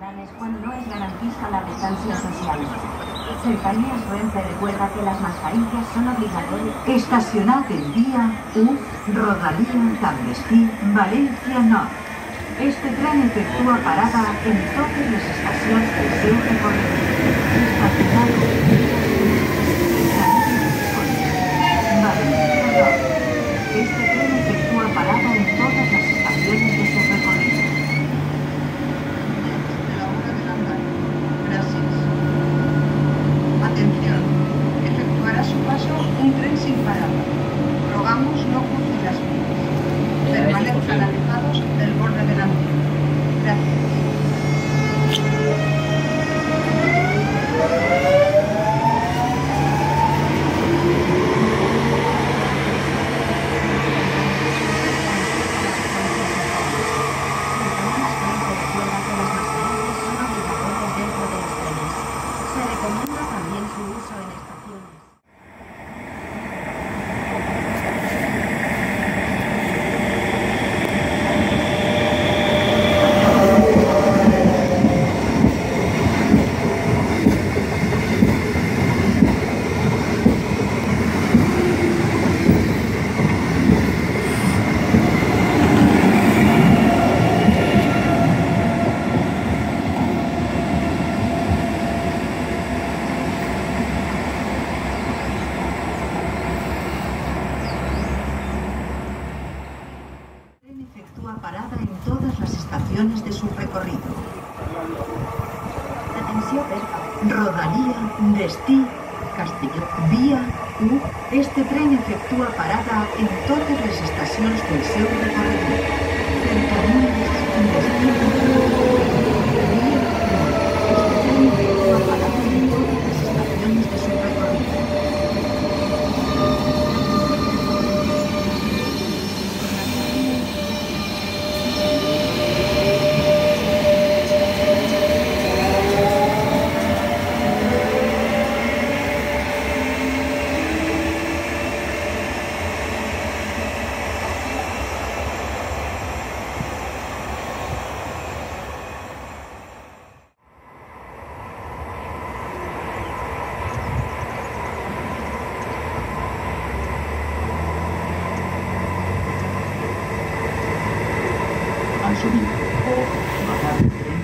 viandantes cuando no es garantista la distancia social. Cercanías Renfe recuerda que las mascarillas son obligatorias. Estacionat el día U, Rodalía, Clandestí, Valencia Nord. Este tren efectúa parada en totes les estacions del seu recorregut. Estacionat el dia U, Valencia Nord. Este tren efectúa parada en todas las estaciones de su recorrido. de la hora del andar. Gracias. Atención. Efectuará su paso un tren sin parada. Rogamos no crucen las vías. Permanezcan alejados del borde delantero. Gracias. Se recomienda también su uso en estaciones. El tren en todas las estaciones de su recorrido. Rodalía, Destí, Castelló, Vía U. Este tren efectúa parada en totes les estacions del seu Destí, Vía U. Este tren efectúa parada en todas las estaciones de su recorrido. al subir o bajar del tren.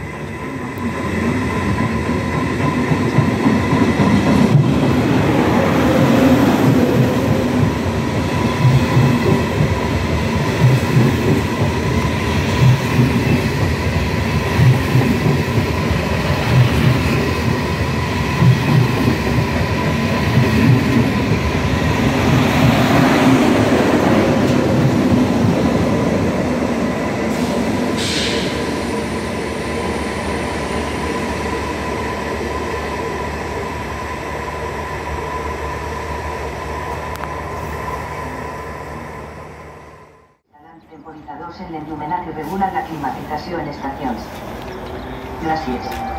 Temporizadors en l'enllumenat i regulen la climatizació en estacions. Gràcies.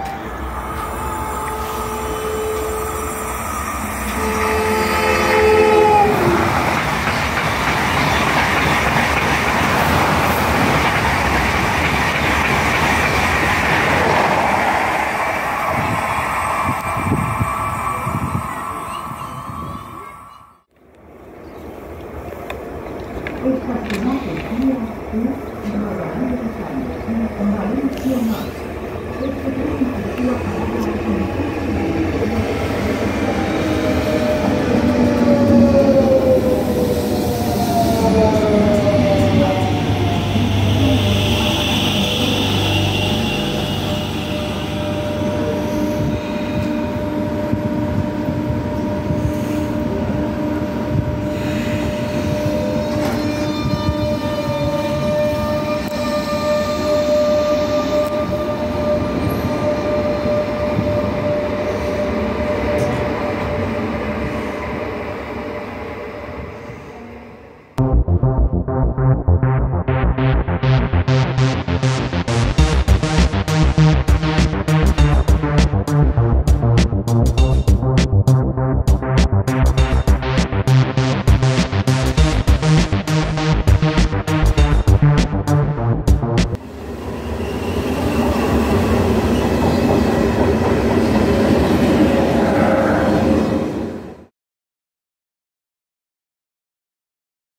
Thank you.